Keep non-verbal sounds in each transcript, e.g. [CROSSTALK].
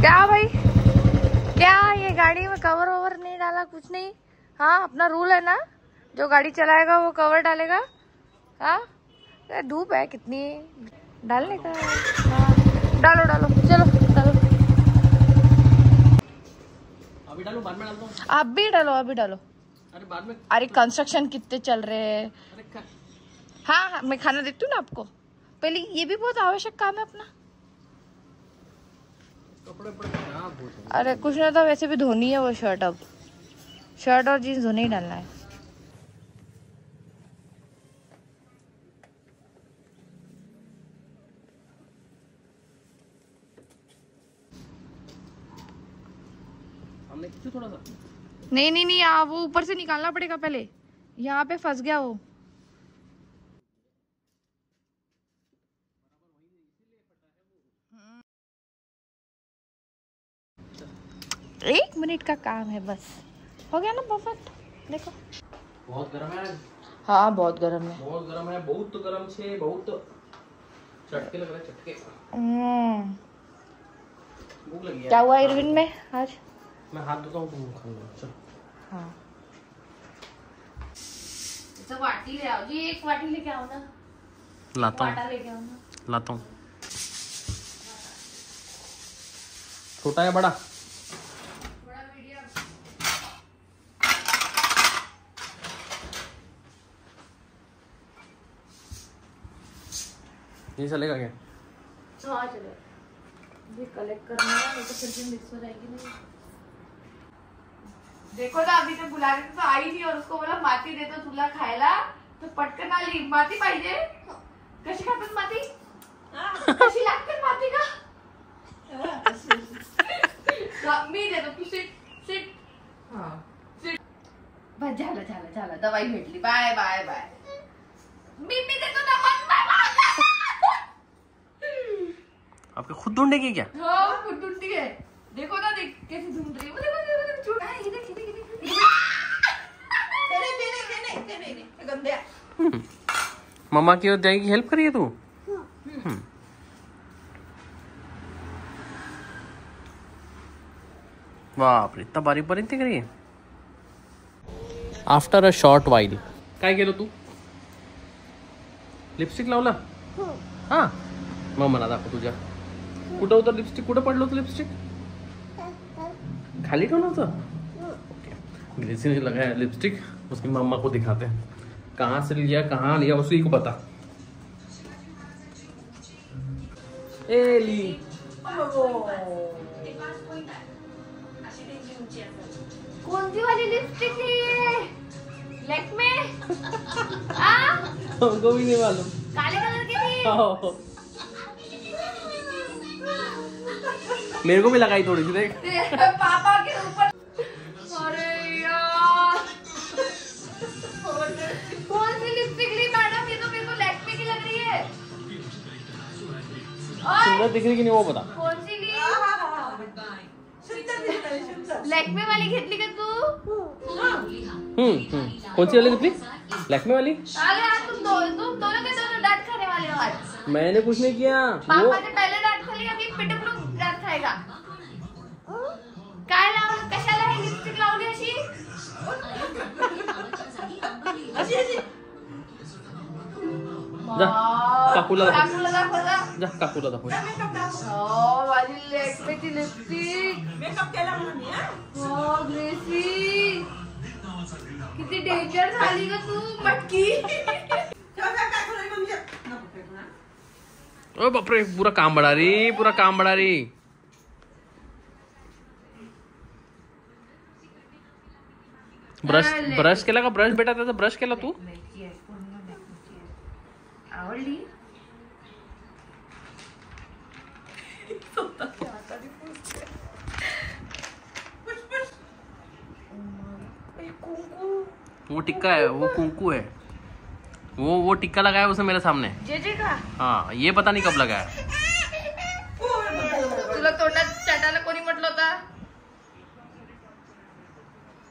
क्या भाई? क्या ये गाड़ी में कवर ववर नहीं डाला? कुछ नहीं। हाँ अपना रूल है ना? जो गाड़ी चलाएगा वो कवर डालेगा। हाँ? धूप है कितनी? डालने का। हाँ। डालो डालो। चलो डालो। अभी डालू बाद में डालता हूँ। आप भी डालो अभी डालो। अरे बाद में। अरे कंस्ट्रक्शन कितने चल रहे हैं? हाँ हाँ मैं खाना देती हूँ ना आपको। पहले ये भी बहुत आवश्यक काम है अपना कपड़े पड़े खराब हो गए अरे कुछ ना था वैसे भी धोनी है वो शर्ट अब। शर्ट और जीन्स धोने ही डालना है। थोड़ा सा? नहीं नहीं नहीं आ, वो ऊपर से निकालना पड़ेगा पहले। यहाँ पे फंस गया वो। एक मिनट का काम है बस। हो गया ना परफेक्ट देखो। बहुत गर्म है। हाँ बहुत गर्म है। बहुत गर्म है बहुत तो गर्म छे बहुत तो चटके लग रहे हैं, चटके। हम्म, भूख लगी क्या हुआ इरविन में आज? मैं हाथ धोता हूँ तुम खा लो चल। हाँ। तो वाटी ले आओ। जी एक वाटी लेके आओ ना। लाता वाटा लेके आओ ना। लाता हूँ। छोटा है बड़ा बड़ा? ये चलेगा क्या? हाँ चलो ये कलेक्ट करना है नहीं तो फिर मिक्स हो जाएगी नहीं देखो ना अभी तो बुला रही थी तो आई थी और उसको बोला माती दे दो तुला खायला तो पटकन आली माती पाहिजे। कशी खातात माती? कशी लागते माती का? का- मी देतो तू सिट सिट सिट बस झालं झालं झालं. दवाई भेटली. बाय बाय बाय मी मी देतो ना मग बाय बाय आपके खुद ढूंढेगी क्या? हाँ खुद ढूंढती है। देखो ना देख कैसे ढूंढ रही है। वो देखो देखो देखो ये देख ये देख ये देख मम्मा की ओर जाएगी हेल्प करिए तू? हम्म। बाप रे इतना बारीक बारीक दिख रही है आफ्टर अ शॉर्ट वाइल काय केलं तू? लिपस्टिक लावला? हा? मग मला दाखव तुझ्या। कुठं होतं लिपस्टिक कुठं पडलं होतं लिपस्टिक खाली ठेवलं होतं? ओके. ग्रेसी ने लगाया लिपस्टिक उसकी मम्मा को दिखाते हैं. कहाँ से लिया कहाँ लिया उसी को पता। एली कौन सी वाली लिपस्टिक है ये? लैक्मे [LAUGHS] आ? हमको भी नहीं मालूम। काले कलर की थी? मेरे को भी लगाई थोड़ी सी देख। [LAUGHS] पापा के ऊपर। अरे यार। कौन सी लिपस्टिक ली मैडम? ये तो मेरे को लैक्मे की लग रही है। सुंदर दिख रही कि नहीं वो बता। कौन सी ली? लॅक्मे वाली घेतली का तू? हम्म हम्म। कौन सी वाली निकली लैक्मे वाली? अरे यार तुम दो तुम दोनों के दोनों डांट खाने वाले हो आज। मैंने कुछ नहीं किया। पापा ने जा काकूला दाखव काकूला दाखव जा. जा काकूला दाखव हो माझी लॅक्मेची लिपस्टिक मेकअप केला म्हणून हो ग्रेसी किती डेंजर झाली ग तू मटकी तेव्हा काय काय करू मग मी? नको फेकू ना. ओ बापरे पूरा काम बढ़ा रही पूरा काम बढ़ा रही ब्रश ब्रश केला का ब्रश बेटा त्याचा ब्रश केला तू? आवडली. वो टिक्का है वो कुंकू है। वो वो टिक्का लगाया उसने मेरे सामने। जे जे का? हाँ ये पता नहीं कब लगाया।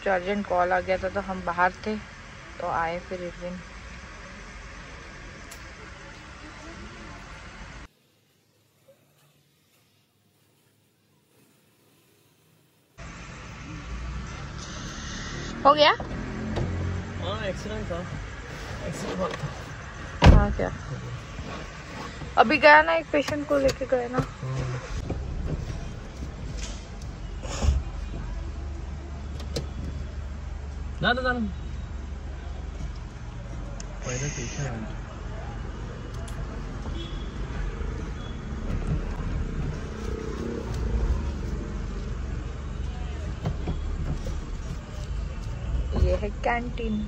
कुछ अर्जेंट कॉल आ गया था तो हम बाहर थे तो आए फिर इरविन हो गया? हाँ एक्सीडेंट था। एक्सीडेंट हाँ क्या? अभी गया ना एक पेशेंट को लेके गए ना? ना ना ना पहले पीछे ये है कैंटीन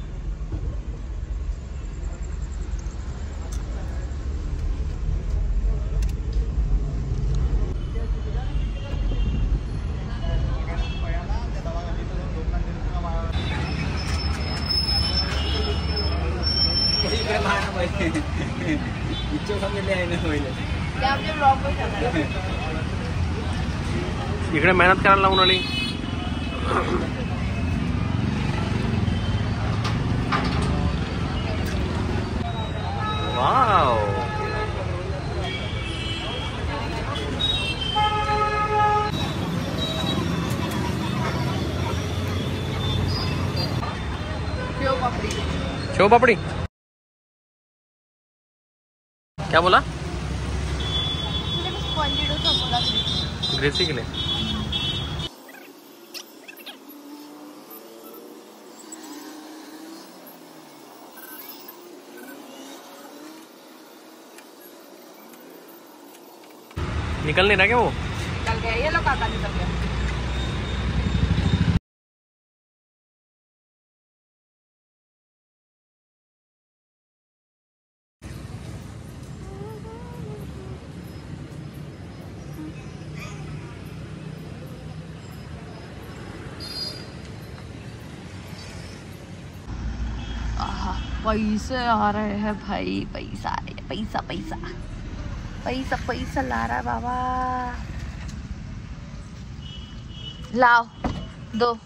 [LAUGHS] इकडे मेहनत करायला लावून आली. वाव. शेव पापड़ी. क्या बोला? ग्रेसी के लिए। निकल नहीं रहा क्या वो? निकल गया ये लो काका निकल गया। पैसे आ रहे हैं भाई पैसा आ रहा पैसा पैसा। पैसा पैसा ला रहा है बाबा। लाओ दो।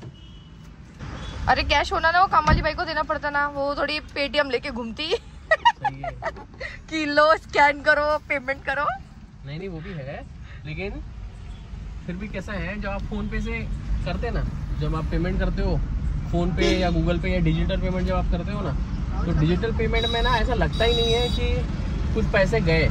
अरे कैश होना ना वो कामाली भाई को देना पड़ता ना वो थोड़ी पेटीएम लेके घूमती। कि लो स्कैन करो पेमेंट करो। नहीं नहीं वो भी है लेकिन फिर भी कैसा है जब आप फ़ोन पे से करते ना जब आप पेमेंट करते हो फ़ोन पे या गूगल पे या डिजिटल पेमेंट जब आप करते हो ना तो डिजिटल पेमेंट में ना ऐसा लगता ही नहीं है कि कुछ पैसे गए।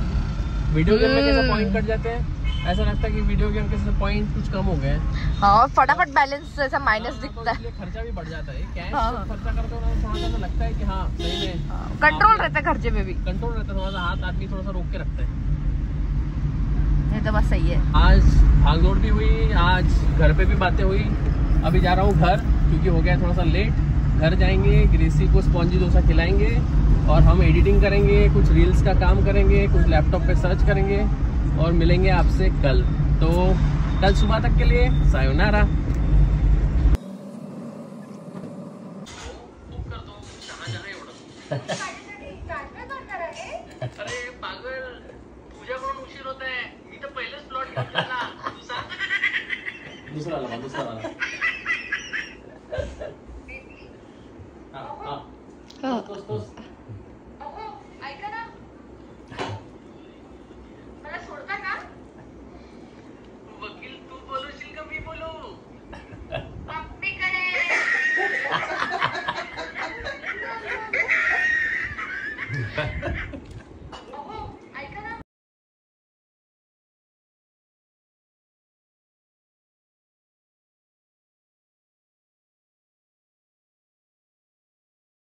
वीडियो गेम में कैसे हम्म। पॉइंट कट जाते हैं? ऐसा लगता है कि वीडियो गेम के पॉइंट कुछ कम हो गए हाँ। फटाफट बैलेंस जैसा माइनस दिखता है। खर्चा भी बढ़ जाता है। कैश हाँ। खर्चा करते हो ना तो ऐसा लगता है कि हाँ सही में कंट्रोल रहता है खर्चे में भी। कंट्रोल रहता है थोड़ा सा हाथ आदमी थोड़ा सा रोक के रखता है। ये तो बस सही है। आज भागदौड़ भी हुई आज घर पे भी बातें हुई। अभी जा रहा हूँ घर क्योंकि हो गया थोड़ा सा लेट घर जाएँगे ग्रेसी को स्पॉन्जी डोसा खिलाएँगे और हम एडिटिंग करेंगे कुछ रील्स का काम करेंगे कुछ लैपटॉप पे सर्च करेंगे और मिलेंगे आपसे कल। तो कल सुबह तक के लिए सायोनारा अरे पागल तुझ्याकडून उशीर होत आहे. मी तर पहिलेच प्लॉट घेतला दुसरा आला दुसरा आला